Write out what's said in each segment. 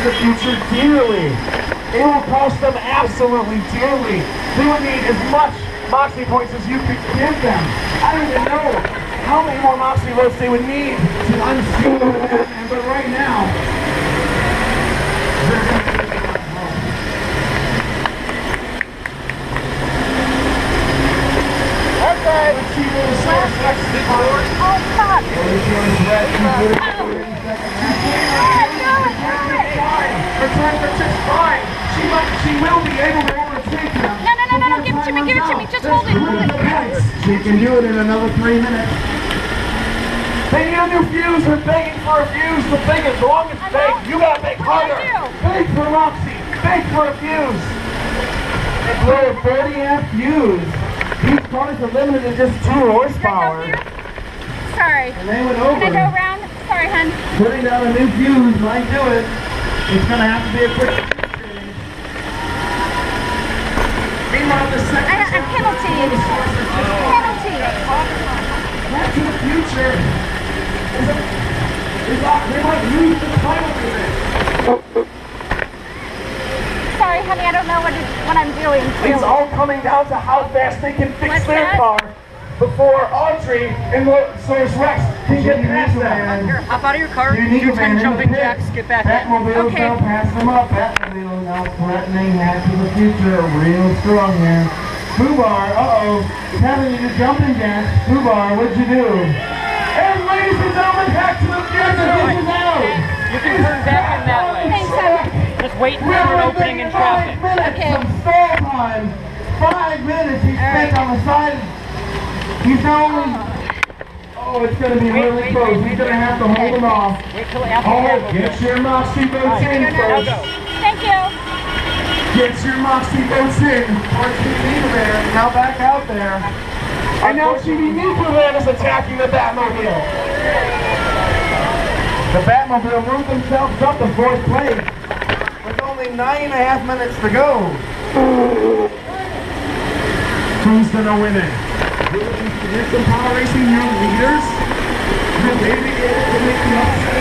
to the Future dearly. It will cost them absolutely dearly. They would need as much Moxie points as you could give them. I don't even know how many more Moxie votes they would need to unseat them. But right now. Okay, let's see who the source next to the board. Fuck. Return for just fine. She might, she will be able to overtake them. No, no, no, no, no, give it to me, give it to me. Just hold it, hold it. She can do it in another three minutes. They need a new fuse. They're begging for a fuse. The thing is, long as big, you gotta make What do I harder. Beg for Moxie. Beg for a fuse. Blow a 40 amp fuse. These cars are limited to just two Can I go horsepower. Sorry. And they went over. Can I go around? Sorry, hun. Putting down a new fuse might do it. It's gonna have to be a quick. Meanwhile, the I, second I'm penalty. Penalty. Back to the future is a, is a, they might lose the title to this. Sorry, honey, I don't know what, it, what I'm doing. It's all coming down to how fast they can fix What's their that? car before Audrey and Source Rex can get past them. Here, hop out of your car, do Unique your 10 advantage jumping jacks, get back in. Batmobile's Okay. now pass them up. Batmobile now threatening half of the future. Real strong here. Fubar, uh-oh, is having to do jumping jacks. Fubar, what'd you do? And ladies and gentlemen, back to the future. This is out. You can turn back in that way. Thanks, hun. Just wait for an opening in traffic. Five minutes Okay. of stall time. Five minutes he spent right. on the side. He's only. Oh, it's going to be really wait, close. wait, He's going to have to hold him off. Wait till after Oh, get your Moxie votes in, folks. Thank you. Get your Moxie boats in. Or TV there. now back out there. And now TV Man is attacking the Batmobile. The Batmobile moved themselves up to fourth place with only nine and a half minutes to go. Who's gonna win it? Here's some power racing young leaders. Will they be able to make the upset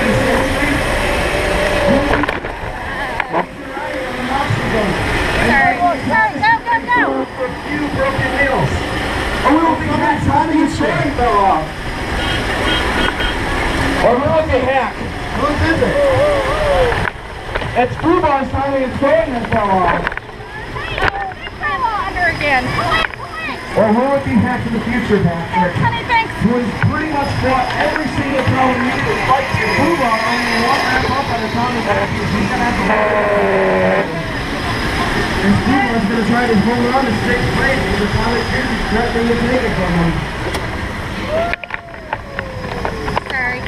nails. Or it? It's Fubar's timing and that fell off. Under again. Or will it be Hack to the Future, Patrick? Who has pretty much fought every single problem he could fight to. Fubar only one lap up by the time of that because he's gonna have to hold it. And Fubar's gonna try to hold on to sixth place because the Pilot Jim's threatening to take it from him. Sorry.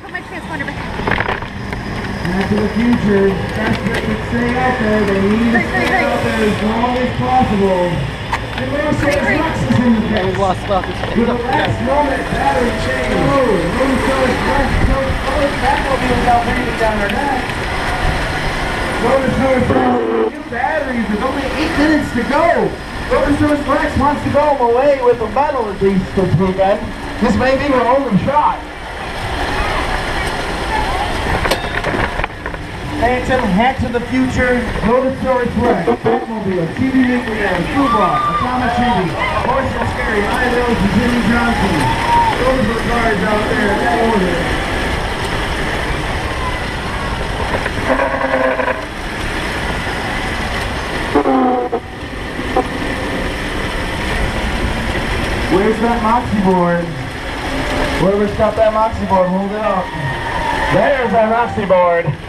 Put my transponder back. Back to the future. That's what they stay out there. They need to stay out there as long as possible. And We lost about this. With the last moment battery change. Oh, Rosa's left coat. Oh, Batmobile now breathing down her neck. Motosaurus new batteries. There's only eight minutes to go. Motosaurus Rex wants to go away with a medal at least this weekend. This may be her only shot. Phantom, Hack to the Future, Lewis Rex, Batmobile, TV Nuclear, Fubar, Atomic TV, Horse and Scary, I Rose, and Jimmy Johnson. Those are cars out there in that order. Where's that Moxie board? Whoever's got that Moxie board, hold it up. There's that Moxie board.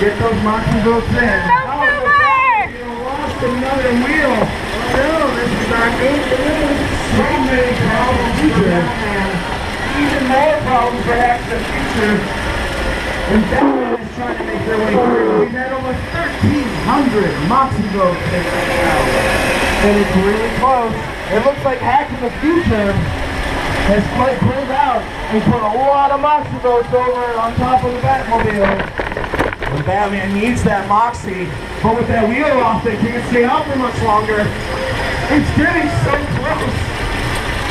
Get those Moxie votes in. Go, oh, Fubar! You lost another wheel. Oh no, this is our eighth wheel. So many problems for Batman. Even more problems for Hack to the Future. And Batman is trying to make their way through. We've had almost 1,300 Moxie votes in right now. And it's really close. It looks like Hack to the Future has played, pulled out and put a lot of Moxie votes over on top of the Batmobile. The Batman needs that moxie, but with that wheel off, they can't stay out for much longer. It's getting so close.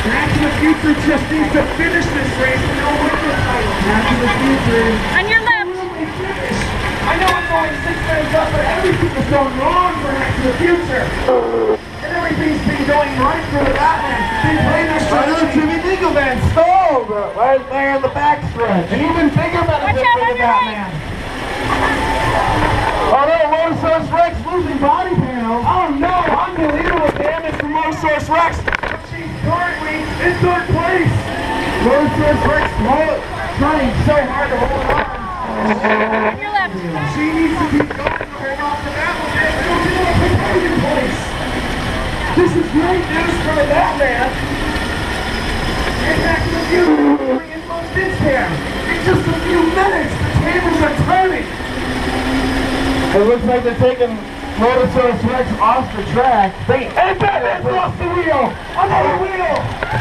Back to the Future just needs to finish this race and they'll win the title. Back to the Future. On your left. Really finish. I know it's only six minutes up, but everything is going wrong for Back to the Future. And everything's been going right for the Batman. They played their strategy. Jimmy Dinkelman stalled right there in the backstretch. An even bigger benefit Watch out, for on the your right. Batman. Oh no, Motosaurus Rex losing body panels. Oh no, unbelievable damage from Motosaurus Rex. But she's currently in third place. Motosaurus Rex hold, trying so hard to hold on. On your left. She needs to keep going to hold off the Batman. It'll be a podium place. This is great news for the Batman. And back to the future. In most this here. In just a few minutes, the tables are turning. It looks like they're taking Motosaurus Rex off the track. They, and Batman lost the wheel. Another wheel.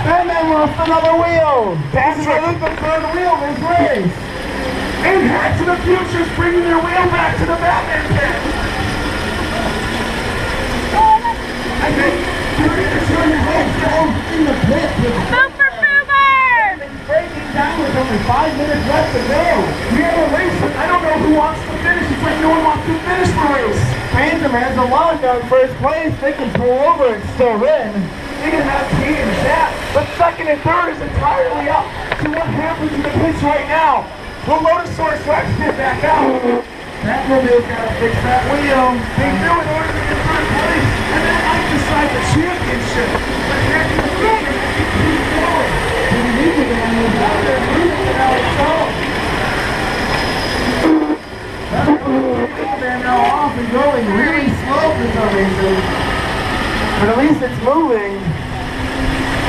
Batman lost another wheel. This is, I the third wheel this race. And Back to the Future's bringing their wheel back to the Batman pit. I think you're going to turn your head down in the pit. Move for Boomer. breaking down with only five minutes left to go. We have a race. but I don't know who wants to finish. It's like no one wants to has a long down first place. They can pull over and still win. They can have T and Zap, but second and third is entirely up to what happens in the pits right now. Will Motosaurus Rex get back out? That Batmobile's got to fix that wheel. Um, they do in order to get third place, and that might decide the championship. But the if they keep going, then you need to get out there moving it out own. They're now off and going really slow for some reason. But at least it's moving.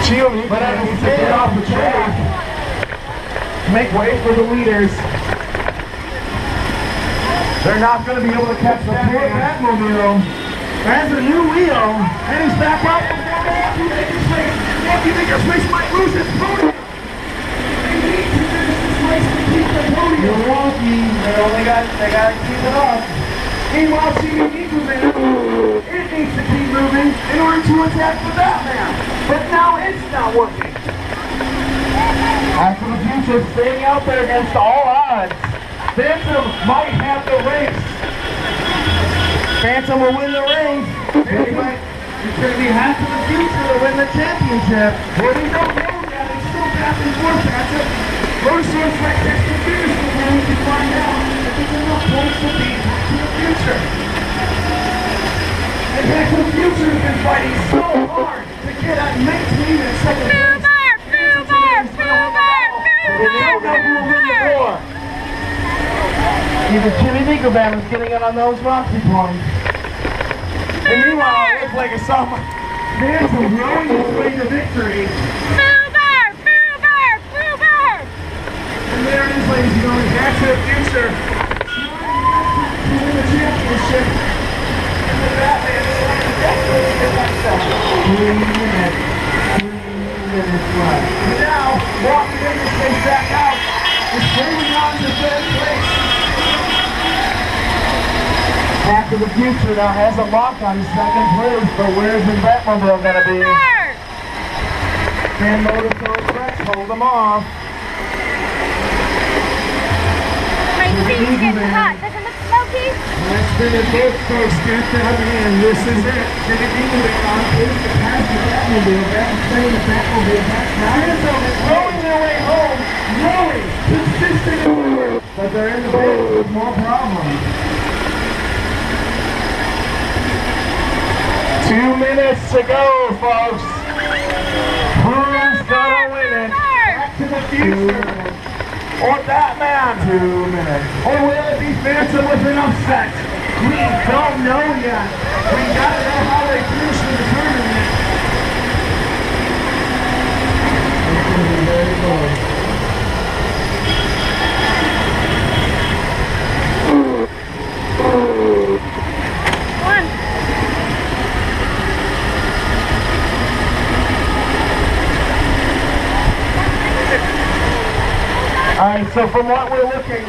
I needs to get off the track. Make way for the leaders. They're not going to be able to catch that poor Batmobile. Has a new wheel, and he's back out. Milwaukee Makerspace might lose his podium. They need to finish this race to keep the podium. Milwaukee, they only got, they gotta keep it up. Meanwhile, Jimmy Nickelman, it needs to keep moving in order to attack the Batman. But now it's not working. Back to the future, staying out there against all odds. Phantom might have the race. Phantom will win the race. It's gonna be Hack to the Future to win the championship. well, we don't know yet. It's still back and forth. To finish before we can find out if there's enough to to the Future. And has been fighting so hard to get at 19 and second place. Boomer. Boomer. Boomer. They don't know who will win the Boomer. war. Either Jimmy Nickelbaum is getting it on those Moxie points. And meanwhile, it looks like a summer. Phantom rowing his way to victory. Boomer. Boomer. Boomer. And there it is, ladies and gentlemen, Back to the Future. The championship. And the Batman is going to definitely get that second. Three minutes. Three minutes left. And now, walking in this place back out, is holding on to third place. Back to the future now has a lock on second place, but where's the Batmobile gonna be? Boomer. Can Motosaurus Rex hold them off? Seat's getting hot. Does it look smoky? Let's it both folks get that in. This is it. Jimmy Dingleman on pace to pass the Batmobile. Back saying the Batmobile back Phantom is rowing their way home. Rowing. Consistent. But they're in the pit with more problems. Two minutes to go, folks. Who's gonna win it? Back to the future. Or that man? Two minutes. Or will it be Phantom with an upset? We don't know yet. We gotta know how they finish in the tournament. It's gonna be very close. One. All right, so from what we're looking,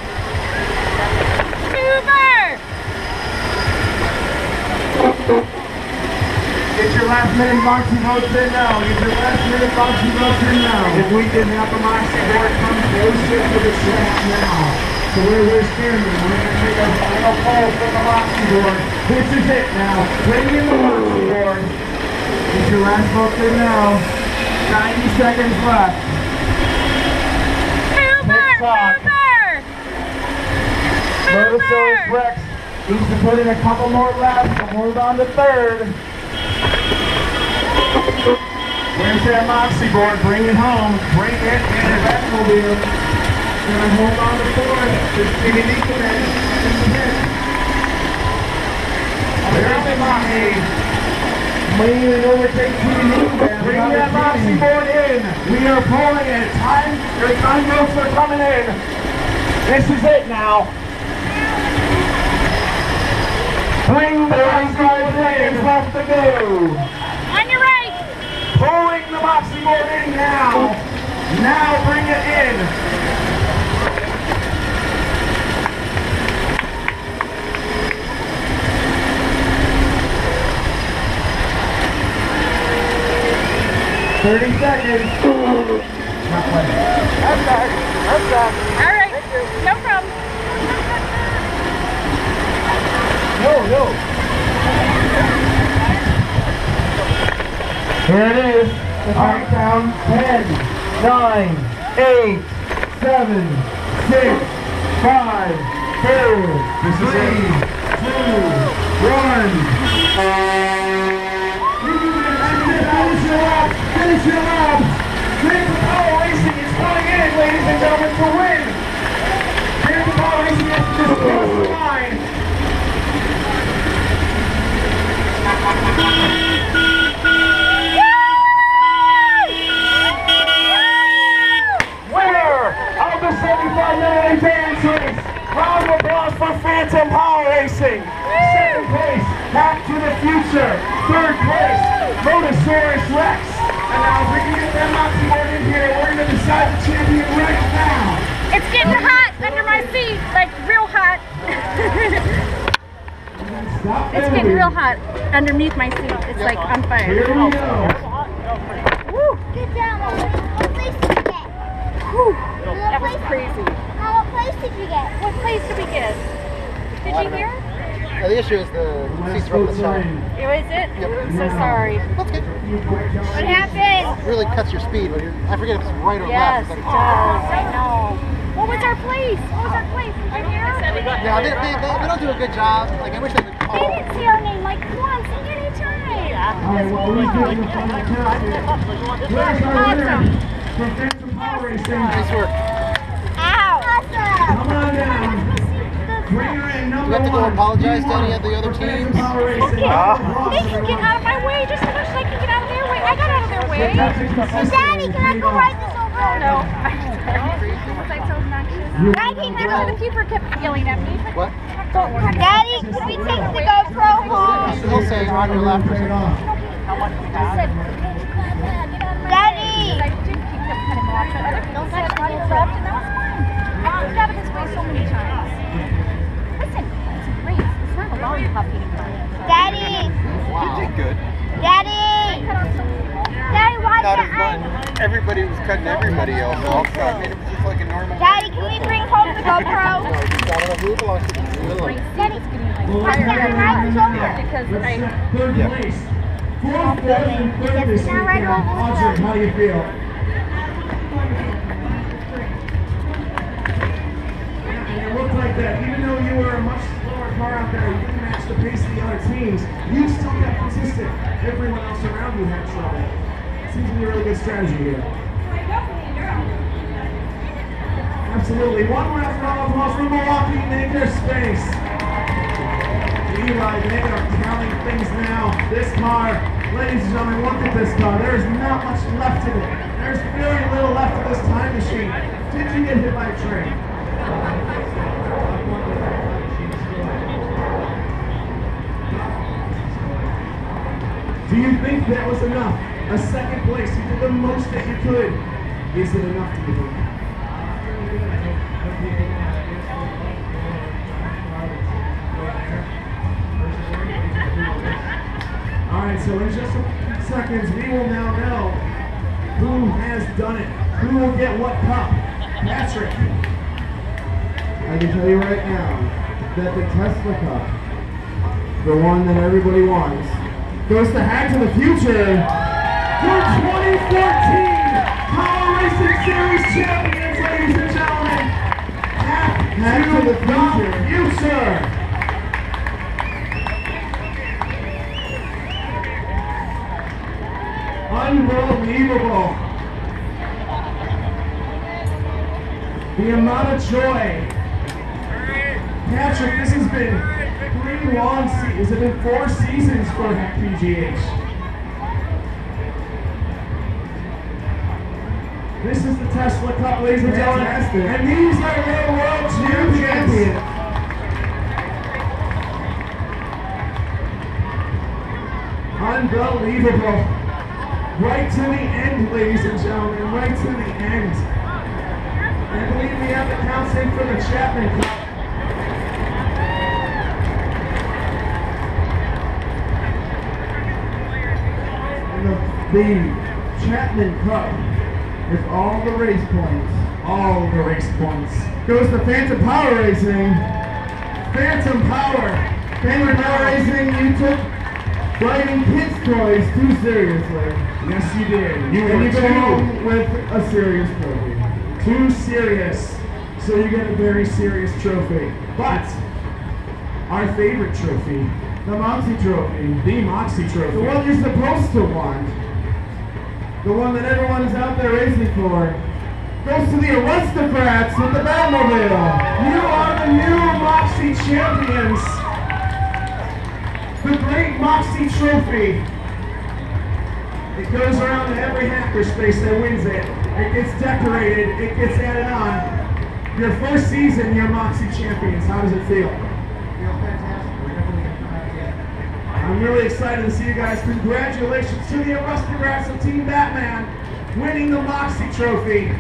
Boomer. get your last minute Moxie votes in now. Get your last minute Moxie votes in now. If we can have a Moxie board come closer to the track now. So where we're standing, we're gonna take our final poll from the Moxie board. This is it now. Bring in the Moxie board. Get your last votes in now. 90 seconds left. Tick-tock. Motosaurus Rex needs to put in a couple more laps to hold on to third. Where's that Moxie board? Bring it home. Bring it in a Batmobile. Gonna hold on to fourth. Just give it equal There's the Moxie. May even overtake. Bring that Moxie board in. We are pulling it. Your time ropes are coming in. This is it now. Bring the Moxie seconds left to go. On your right! Pulling the Moxie board in now. Now bring it in. Thirty seconds. All right. No problem. No, no. Here it is. The countdown. 10, 9, 8, 7, 6, 5, 4, 3, 2, 1. Finish your lap. Finish your lap. In, ladies and gentlemen, to win. Grandpa Power Racing has to just cross the line. winner of the 75 minute advance race. Round of applause for Phantom Power Racing. Second place, Back to the Future. Third place, Motosaurus Rex. And now if we can get that Moxie board in here, we're going to decide the champion right now. It's getting hot under my seat, like real hot. Stop it's getting real hot underneath my seat. It's like on fire. Here we go. Woo! Get down. What place did you get? Whew. That was crazy. Now, what place did you get? What place did we get? Did you hear? Uh, the issue is the seats are up the side. It was it? I'm so sorry. That's good. What happened? It really cuts your speed when you're. I forget if it's right or Yes, left. it It's does. I know. What was our place? What was our place? Did you hear? yeah, they, they, they, they don't do a good job. Like I wish they would They didn't say our name like once any time. All right, well, we're doing the final count here. Where's our winner Power Racing? Nice work. Ow. Awesome. Come on down. Bring her in, You have to go one. apologize to any of the other teams. Power Racing. They can get out of my way just as much as I can get out of their way. I got out of their way. Daddy, can I go ride this over? No. Was I'm so obnoxious? Daddy, Remember the keeper kept yelling at me. What? Daddy, can we take the GoPro home? He'll say on your left. Take it off. Daddy. I did keep them kind of off, but other people said on your left, and that was fine. I moved out of his way so many times. Listen, it's a race. It's not a lollipop eating contest. Daddy. You did good. Daddy. Cut off some. Daddy, why Not as can't fun. Everybody was cutting everybody else off, so I made it just like a normal. Daddy, can we bring home the GoPro? The? Daddy, why can't I ride this over? Because I, Third place. Fourth, fourth, and third is Now right Audrey, how do you feel? And it looked like that, even though you were a much slower car out there, you didn't the pace of the other teams, you still kept consistent. Everyone else around you had trouble. Seems to be a really good strategy here. Absolutely. One last round of applause for Milwaukee Makerspace. Eli, they are counting things now. This car, ladies and gentlemen, look at this car. There is not much left in it. There's very little left of this time machine. Did you get hit by a train? Do you think that was enough? A second place. You did the most that you could. Is it enough to you? Right, so in just a few seconds, we will now know who has done it. Who will get what cup? Patrick. I can tell you right now that the Tesla Cup, the one that everybody wants, goes to Hack to the Future. Your 2014 Power Racing Series champions, ladies and gentlemen. Hack Hack to the future. You, Unbelievable. The amount of joy. Patrick, this has been three long seasons. It's been four seasons for PGH? This is the Tesla Cup, ladies and gentlemen. And these are your world champions. Unbelievable. Right to the end, ladies and gentlemen. Right to the end. I believe we have the counts in for the Chapman Cup. The, Chapman Cup, with all the race points, All the race points. goes to Phantom Power Racing. Phantom Power. Phantom Power Racing, you took kids' toys too seriously. Yes, you did. You And were you too, home with a serious trophy. too serious. So you get a very serious trophy. But our favorite trophy, The Moxie Trophy. the Moxie Trophy, The one you're supposed to want. The one that everyone is out there racing for. Goes to the aristocrats with the Batmobile. You are the new Moxie champions. The great Moxie Trophy. It goes around to every hackerspace that wins it. It gets decorated. It gets added on. Your first season, you're Moxie champions. How does it feel? I'm really excited to see you guys. Congratulations to the aristocrats of Team Batman winning the Moxie Trophy.